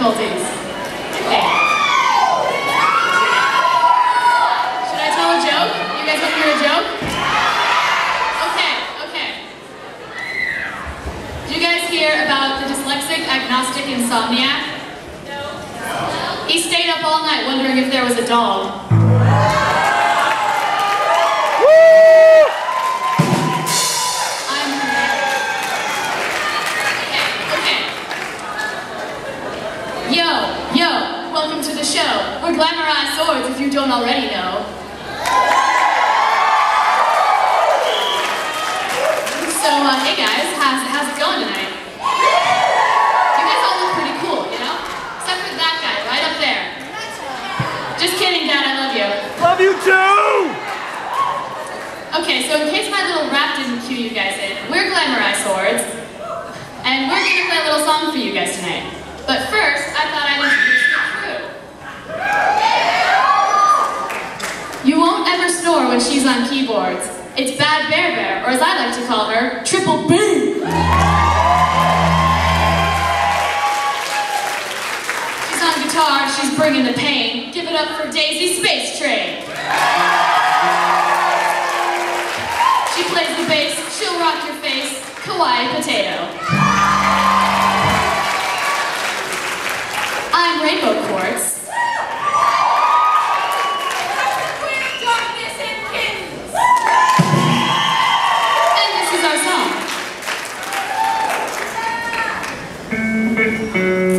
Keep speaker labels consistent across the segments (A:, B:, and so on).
A: difficulties. Should I tell a joke? You guys want to hear a joke? Okay, okay. Did you guys hear about the dyslexic agnostic insomniac? No. He stayed up all night wondering if there was a dog. Glamorized swords if you don't already know. So, uh, hey guys, how's, how's it going tonight? You guys all look pretty cool, you know? Except for that guy right up there. Just kidding, Dad, I love you.
B: Love you too!
A: Okay, so in case my little rap didn't cue you guys in, we're Glamurai Swords, and we're gonna play a little song for you guys tonight. But first, I thought I'd when she's on keyboards. It's Bad Bear Bear, or as I like to call her, Triple B. She's on guitar, she's bringing the pain. Give it up for Daisy Space Train. She plays the bass, she'll rock your face, Kawaii Potato. Música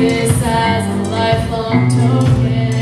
A: this as a lifelong token.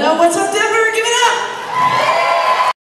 C: Y'all what's up?